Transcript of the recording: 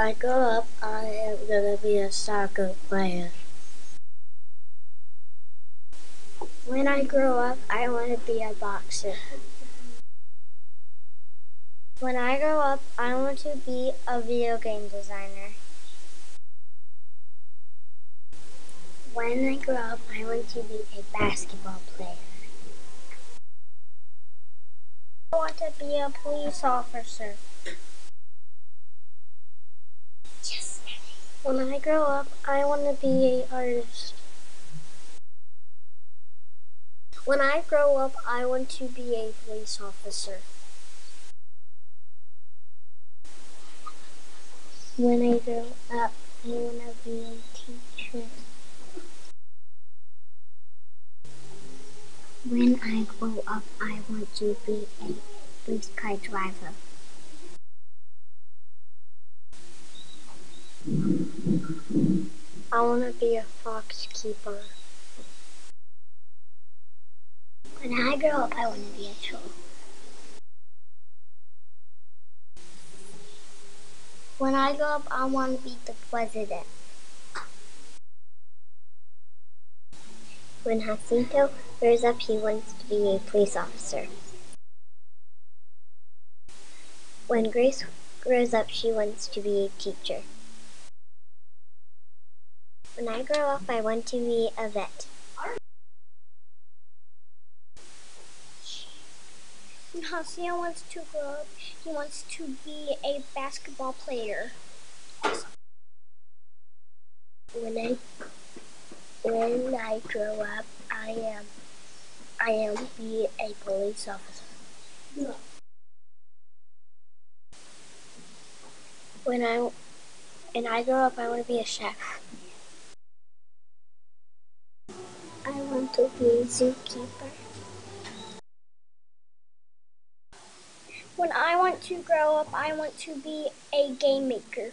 I grow up, I am gonna be a soccer player. When I grow up, I want to be a boxer. When I grow up, I want to be a video game designer. When I grow up, I want to be a basketball player. I want to be a police officer. When I grow up, I want to be an artist. When I grow up, I want to be a police officer. When I grow up, I want to be a teacher. When I grow up, I want to be a police car driver. I want to be a fox keeper. When I grow up, I want to be a troll. When I grow up, I want to be the president. When Jacinto grows up, he wants to be a police officer. When Grace grows up, she wants to be a teacher. When I grow up, I want to be a vet. When wants to grow up, he wants to be a basketball player. When I when I grow up, I am I am be a police officer. When I when I grow up, I want to be a chef. I want to be a zookeeper. When I want to grow up, I want to be a game maker.